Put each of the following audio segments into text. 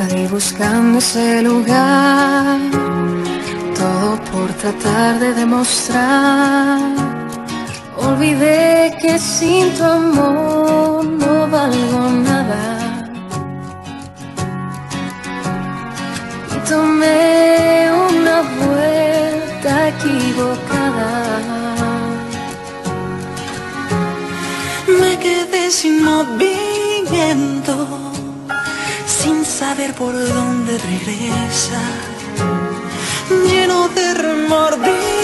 perdí buscando ese lugar, todo por tratar de demostrar. Olvidé que sin tu amor no valgo nada. Y tomé una vuelta equivocada. Me quedé sin movimiento sin saber por dónde regresa, lleno de remordimiento.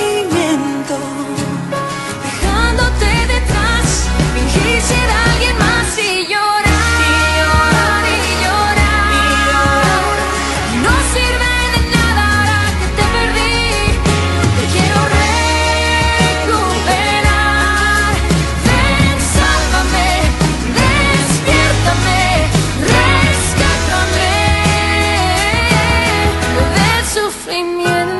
miel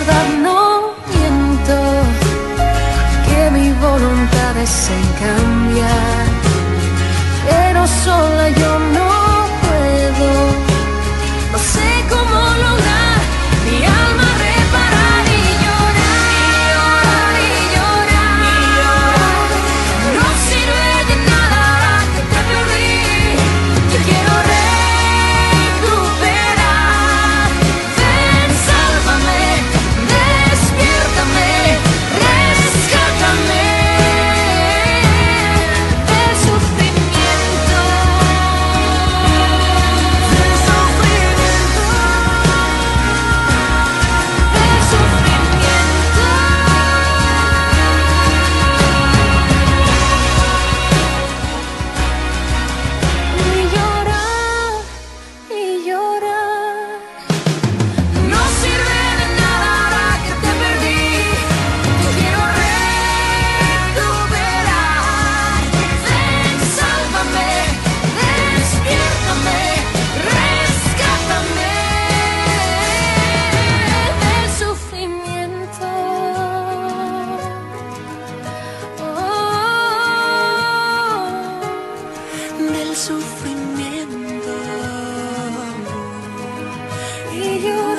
verdad no miento, que mi voluntad es en cambiar, pero sola yo me sufrimiento. Y yo